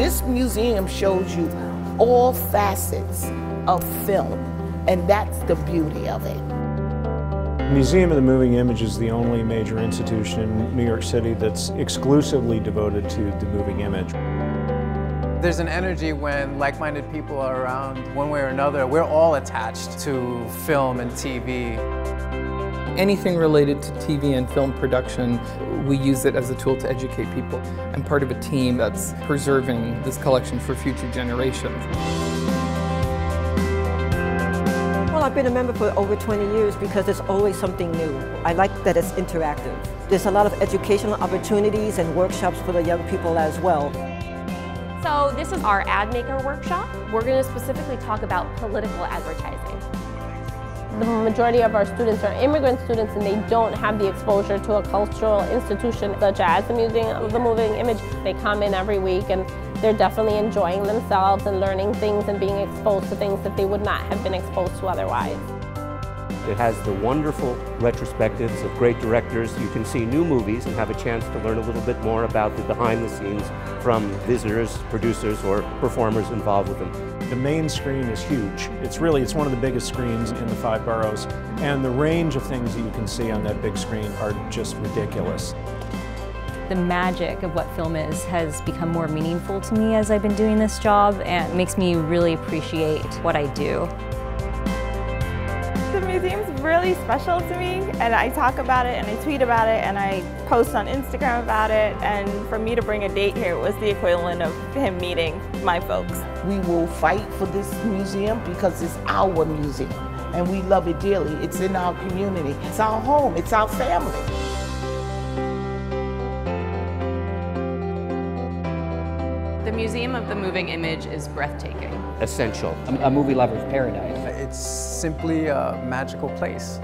This museum shows you all facets of film, and that's the beauty of it. Museum of the Moving Image is the only major institution in New York City that's exclusively devoted to the moving image. There's an energy when like-minded people are around one way or another. We're all attached to film and TV. Anything related to TV and film production, we use it as a tool to educate people. I'm part of a team that's preserving this collection for future generations. Well, I've been a member for over 20 years because there's always something new. I like that it's interactive. There's a lot of educational opportunities and workshops for the young people as well. So this is our ad maker workshop. We're going to specifically talk about political advertising. The majority of our students are immigrant students and they don't have the exposure to a cultural institution such as the Museum of the Moving Image. They come in every week and they're definitely enjoying themselves and learning things and being exposed to things that they would not have been exposed to otherwise. It has the wonderful retrospectives of great directors. You can see new movies and have a chance to learn a little bit more about the behind the scenes from visitors, producers, or performers involved with them. The main screen is huge. It's really, it's one of the biggest screens in the five boroughs, and the range of things that you can see on that big screen are just ridiculous. The magic of what film is has become more meaningful to me as I've been doing this job and it makes me really appreciate what I do. The museum's really special to me and I talk about it and I tweet about it and I post on Instagram about it and for me to bring a date here was the equivalent of him meeting my folks. We will fight for this museum because it's our museum and we love it dearly. It's in our community. It's our home. It's our family. The Museum of the Moving Image is breathtaking. Essential. A, a movie lover's paradise. It's simply a magical place.